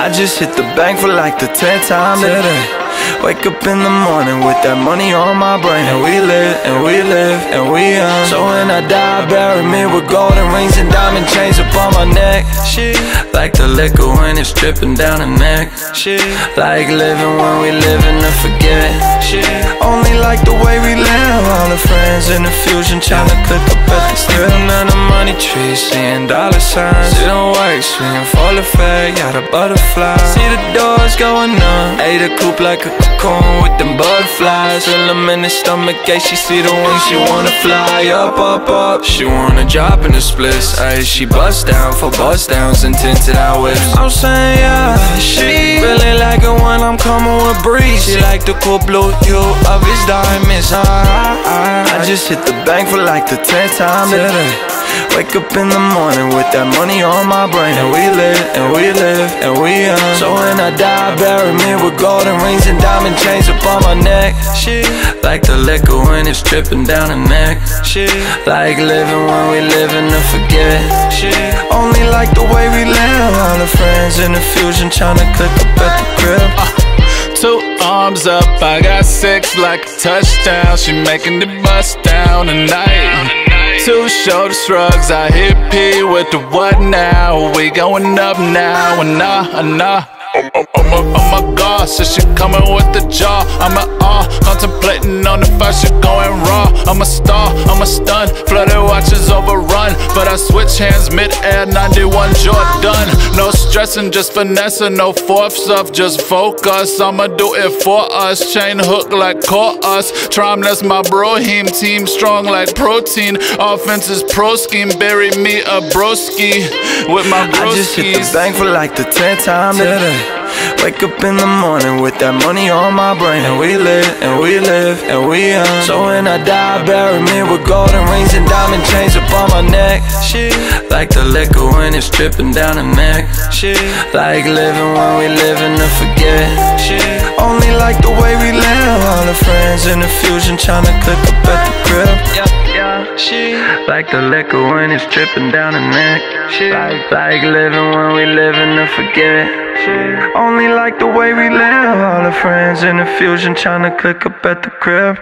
I just hit the bank for like the 10th time today. Wake up in the morning with that money on my brain. And we live, and we live, and we young So when I die, bury me with golden rings and diamond chains upon my neck. Shit, like the liquor when it's dripping down the neck. Shit, like living when we living to forget. Shit, only like the way we live. All the friends in the fusion trying to cook up at the the money tree, seeing dollar signs. It don't swinging the fag, got a butterfly. See the doors going up, ate a coupe like a cocoon with them butterflies. Feel them in the stomach, yeah, she see the wings, she wanna fly up, up, up. She wanna drop in the splits, ayy, she bust down for bust downs and tinted out I'm saying, yeah, she really like it when I'm coming with breeze. She like the cool blue hue of his diamonds, I, I, I just hit the bank for like the 10th time today Wake up in the morning with that money on my brain And we live, and we live, and we young So when I die, bury me with golden rings and diamond chains upon my neck. Like the liquor when it's dripping down the neck. Like living when we living to forget. Only like the way we live. All the friends in the fusion trying to cook up at the crib. Uh. Two arms up, I got six like a touchdown. She making the bust down tonight two shoulder shrugs. I hit P with the what now? We going up now, and nah, and nah. Oh, oh, oh, oh my god, so she coming with the jaw. I'm a awe, contemplating on the fact she going raw. But I switch hands mid-air, 91 Jordan. No stressing, just finessing, no fourth stuff, just focus. I'ma do it for us. Chain hook like caught us. Trimless, my bro, him team strong like protein. Offense is pro scheme, bury me a broski with my broskies. I just hit the bank for like the 10th time today. Wake up in the morning with that money on my brain And we live, and we live, and we young So when I die, bury me with golden rings and diamond chains upon my neck. Shit, like the liquor when it's dripping down the neck. Shit, like living when we living to forget. Shit, only like the way we live. All the friends in the fusion trying to cook up at the crib Shit Like the liquor when it's dripping down the neck Shit, like, like living when we living to forget shit. Only like the way we live. All the friends in the fusion trying to click up at the crib.